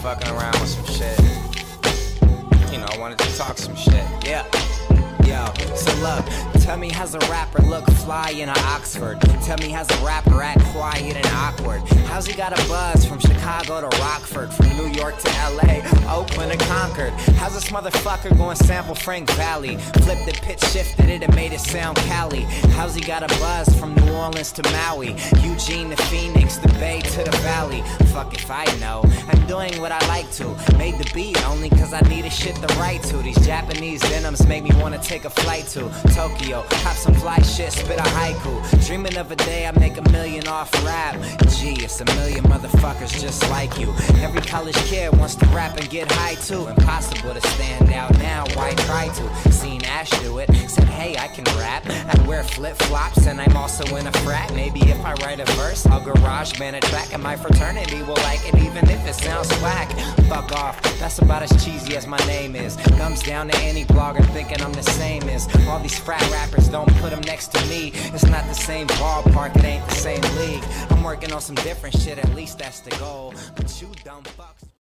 fucking around with some shit. You know, I wanted to talk some shit. Yeah. Yo, so look, tell me how's a rapper look fly in Oxford? Tell me how's a rapper act quiet and awkward? How's he got a buzz from Chicago to Rockford, from New York to LA, Oakland to Concord? How's this motherfucker going sample Frankie Valli? Flipped the pitch shifted it, and made it sound Cali. How's he got a buzz from New Orleans to Maui, Eugene to Phoenix, the Bay to the Valley? Fuck if I know. I'm doing what I like to. Made the beat only cause I needed shit to write to. These Japanese denims make me wanna take a flight to Tokyo. Pop some fly shit, spit a haiku. Dreaming of a day I make a million off rap. Gee, it's a million motherfuckers just like you. Every college kid wants to rap and get high too. Impossible to stand out now, why try to? Seen Ash do it, said hey I can rap. I wear flip flops and I'm also in a frat. Maybe if I write a verse, I'll GarageBand a track and my fraternity will like it even if it sounds whack. Fuck off, that's about as cheesy as my name is. Thumbs down to any blogger thinking I'm the same as all these frat rappers. Don't put them next to me. It's not the same ballpark, it ain't the same league. I'm working on some different shit, at least that's the goal. But you dumb fucks.